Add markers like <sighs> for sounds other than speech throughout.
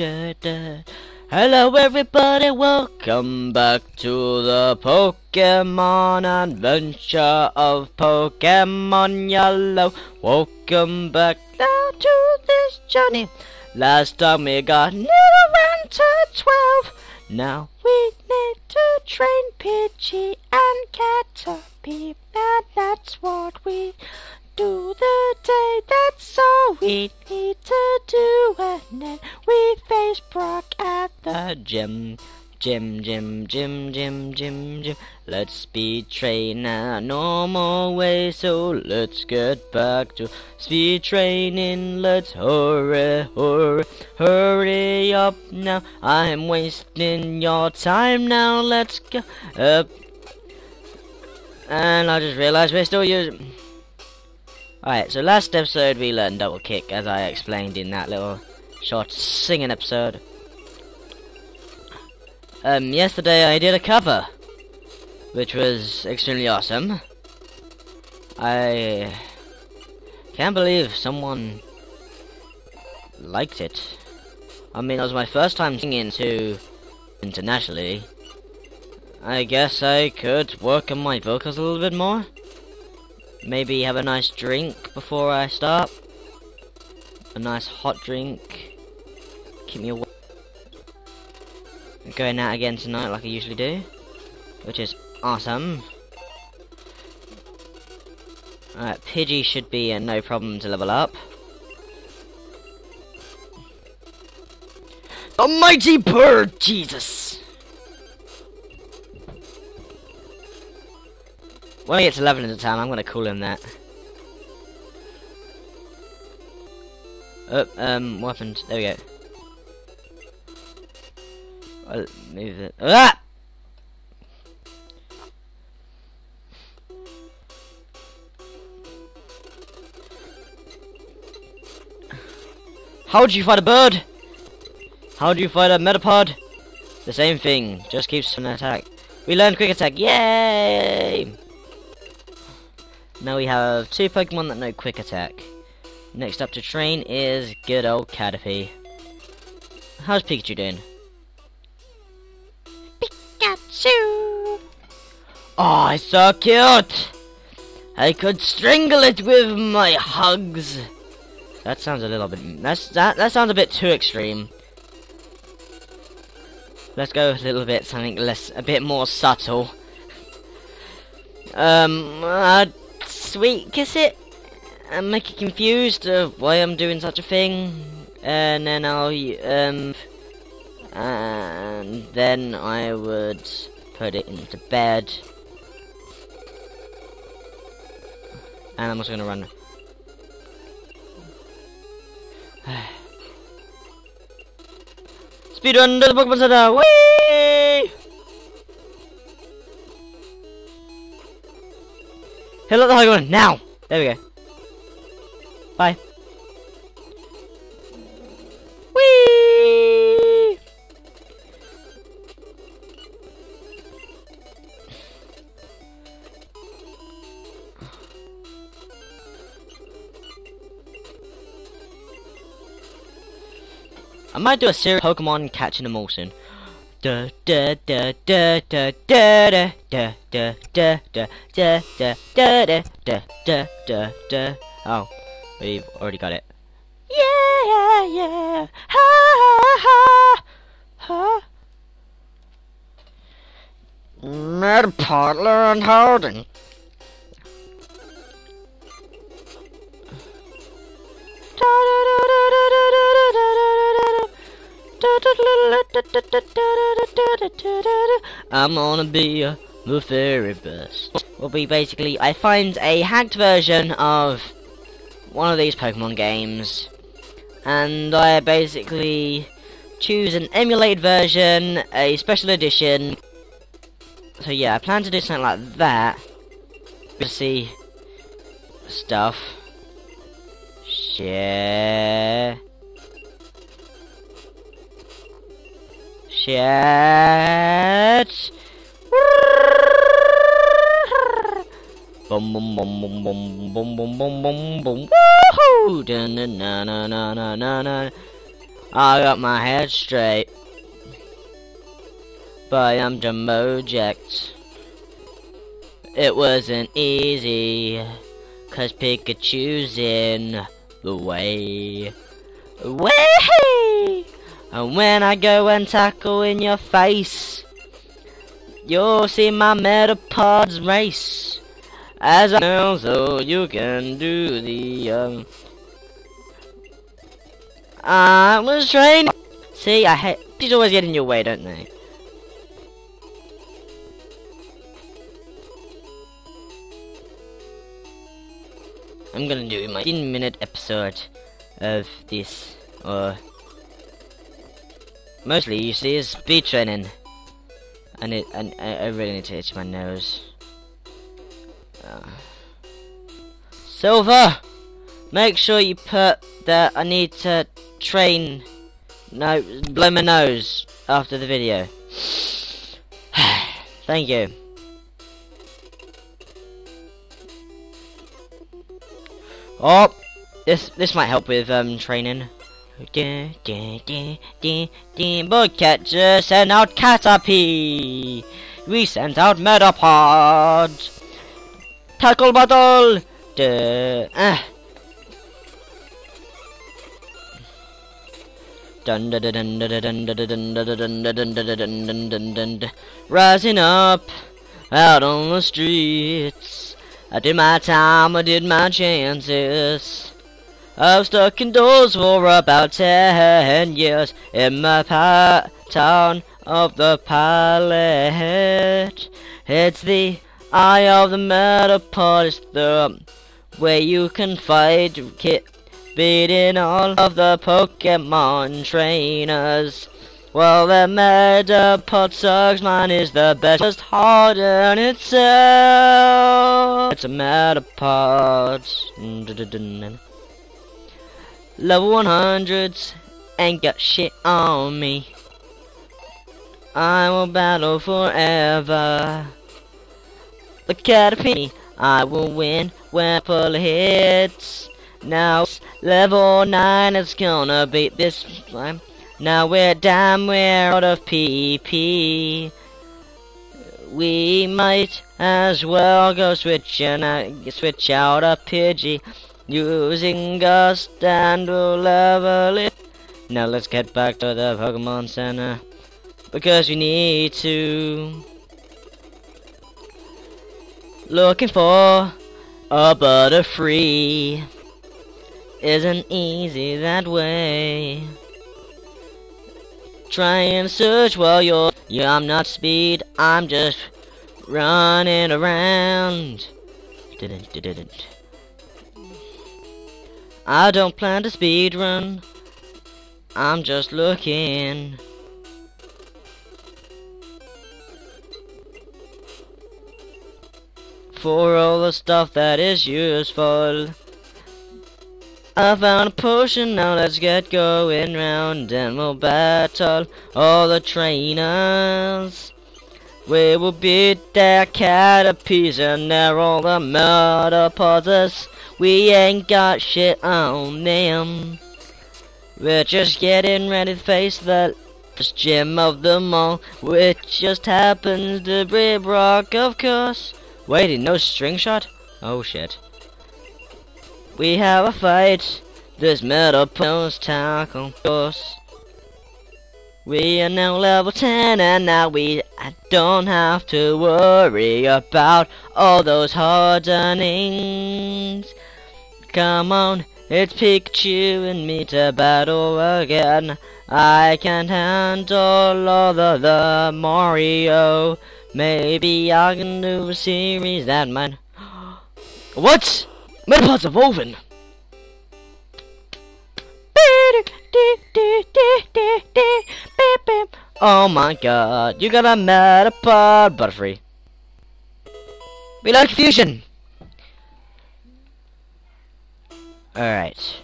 Hello everybody, welcome back to the Pokemon Adventure of Pokemon Yellow. Welcome back now to this journey. Last time we got Nidoran to 12. Now we need to train Pidgey and Caterpie. And that's what we do the day. That's all we need to do. And then we face Brock at the gym. Gym, gym, gym, gym, gym, gym. Let's speed train a normal way. So let's get back to speed training. Let's hurry, hurry, hurry up now. I'm wasting your time now. Let's go up. And I just realised we're still using. Alright, so last episode we learned double kick as I explained in that little short singing episode. Um, yesterday I did a cover, which was extremely awesome. I can't believe someone liked it. I mean, it was my first time singing to internationally. I guess I could work on my vocals a little bit more. Maybe have a nice drink before I start. A nice hot drink. Keep me awake. Going out again tonight like I usually do. Which is awesome. Alright, Pidgey should be a no problem to level up. A mighty bird, Jesus! When he gets 11 into town, I'm going to call him that. Oh, um, weapons. There we go. I'll move it. Ah! How do you fight a bird? How do you fight a metapod? The same thing, just keeps an attack. We learned quick attack, yay! Now we have two Pokemon that know quick attack. Next up to train is good old Caterpie. How's Pikachu doing? Pikachu! Oh, it's so cute! I could strangle it with my hugs. That sounds a little bit. That's that. That sounds a bit too extreme. Let's go a little bit something less, a bit more subtle. Um, I'd sweet kiss it and make it confused of why I'm doing such a thing, and then I'll um, and then I would put it into bed, and I'm also gonna run. Speed run to the Pokemon Center! Whee! Hit up the now! There we go. Bye. I might do a series of Pokemon catching them all soon. Da da da da da da da da da da da da da da da da da da da Oh, we've already got it. Yeah yeah yeah ha ha ha Mad Partler and Harding. I'm gonna be uh, the very best. Will be basically, I find a hacked version of one of these Pokemon games, and I basically choose an emulated version, a special edition. So yeah, I plan to do something like that. To see stuff. Share. Shit. Boom boom boom boom boom boom boom boom boom boom woohoo na na na na na na I got my head straight. But I'm Demoject. It wasn't easy, cause Pikachu's in the way. Way! And when I go and tackle in your face, you'll see my Metapods race. As I know, so you can do the, um... I was training. See, I hate... These always get in your way, don't they? I'm gonna do my 15 minute episode of this, or mostly you see is speed training. And it, and I, really need to itch my nose. Uh. Silver, make sure you put that I need to train. No, blow my nose after the video. <sighs> Thank you. Oh, this this might help with um training. Bird catcher, send out Caterpie! We sent out Metapod! Tackle battle! Duh, ah. Rising up out on the streets. I did my time, I did my chances. I've stuck indoors for about ten years in my town of the pilot. It's the eye of the metapod, it's the way you can fight, beating all of the Pokemon trainers. Well, the Metapod sucks, mine is the best, just harden itself. It's a Metapod. Level 100s ain't got shit on me. I will battle forever. Look at me, I will win when pull hits. Now, level 9 is gonna beat this time. Now we're damn we're out of PP. We might as well go switching out, switch out a Pidgey using Gust and we'll level it. Now let's get back to the Pokemon Center because we need to. Looking for a Butterfree isn't easy that way. Try and search while you're... Yeah, I'm not speed, I'm just running around. Didn't, didn't. I don't plan to speed run. I'm just looking. For all the stuff that is useful. I found a potion, now let's get going round and we'll battle all the trainers. We will beat their caterpies and they're all the metapods. We ain't got shit on them. We're just getting ready to face the first gym of them all, which just happens to be Brock, of course. Wait, no string shot? Oh shit. We have a fight. This metal post tackle us. We are now level 10 and now we don't have to worry about all those hardenings. Come on, it's Pikachu and me to battle again. I can't handle all of the Mario. Maybe I can do a series that might... <gasps> What? Metapods evolving! Oh my god, you got a Metapod Butterfree. We like fusion! Alright.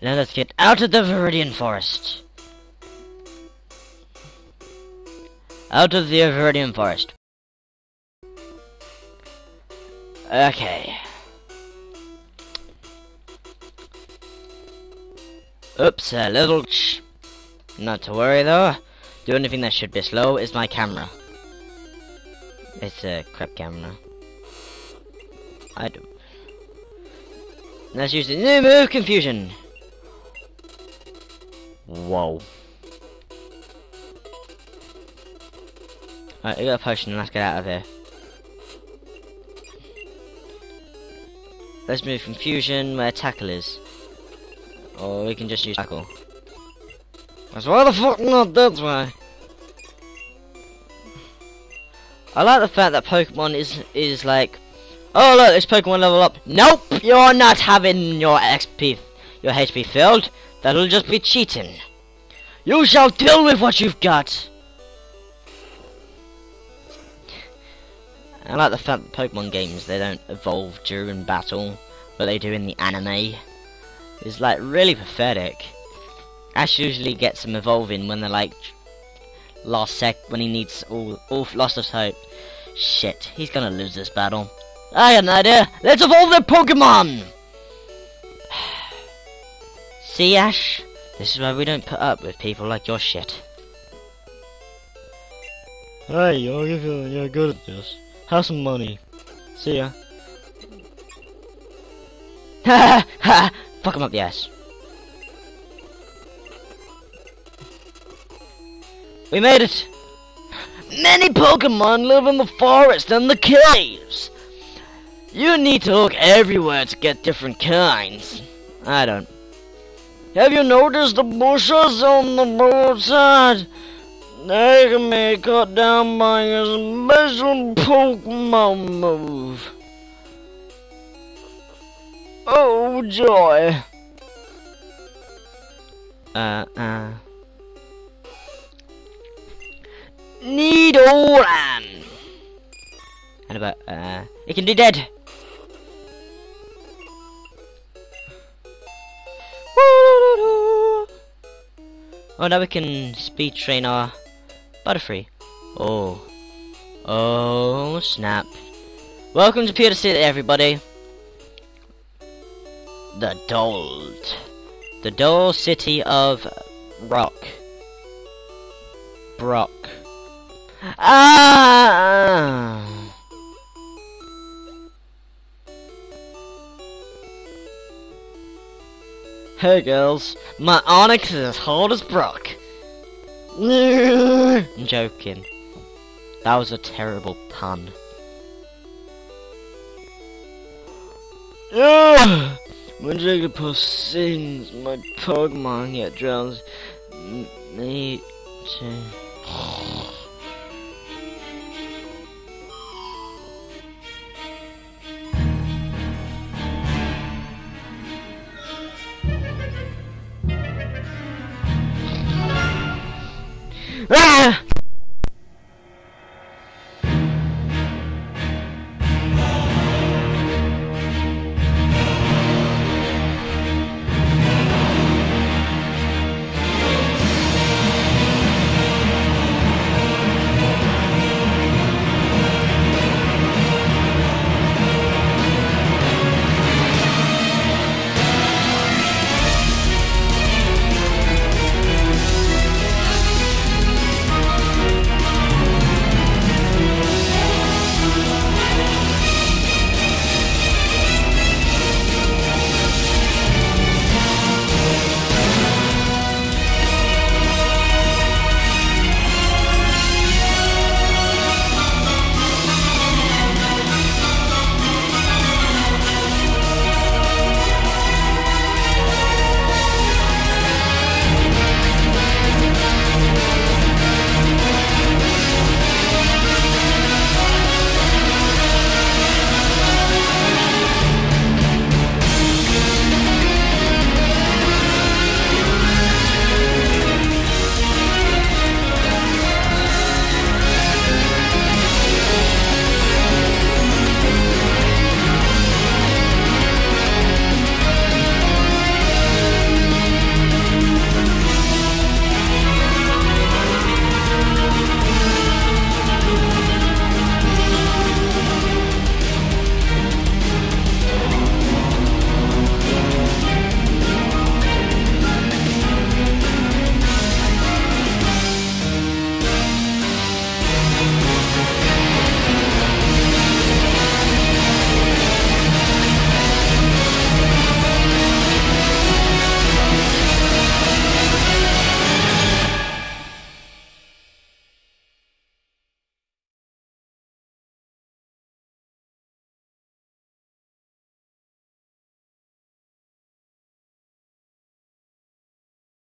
Now let's get out of the Viridian Forest. Out of the Viridian Forest. Okay. Oops, a little ch. Not to worry though. The only thing that should be slow is my camera. It's a crap camera. I do. Let's use the new move confusion. Whoa. Alright, we got a potion, let's get out of here. Let's move confusion where tackle is. Or we can just use tackle. That's why the fuck not that way? I like the fact that Pokemon is is like, oh look, this Pokemon level up. Nope, you're not having your XP, your HP filled. That'll just be cheating. You shall deal with what you've got. I like the fact that Pokemon games they don't evolve during battle, but they do in the anime. It's like really pathetic. Ash usually gets them evolving when they're like last sec when he needs all all lost of hope. Shit, he's gonna lose this battle. I got an idea. Let's evolve the Pokemon. <sighs> See, Ash, this is why we don't put up with people like your shit. Hey, you're, you're good at this. Have some money. See ya. Ha <laughs> ha! Fuck him up the ass. We made it! Many Pokemon live in the forest and the caves. You need to look everywhere to get different kinds. I don't. Have you noticed the bushes on the roadside? They can be cut down by a special Pokemon move. Oh joy! Uh, uh. Nidoran! And about, uh, it can be dead! Oh, now we can speed train our Butterfree. Oh. Oh, snap. Welcome to Pewter City, everybody. The Dold. The Dole City of Rock. Brock. Ah! Hey girls, my Onix is as hard as Brock. <laughs> I'm joking. That was a terrible pun. <sighs> When Jigglypuff sings, my Pokemon get drowns. Me to. <sighs> <laughs>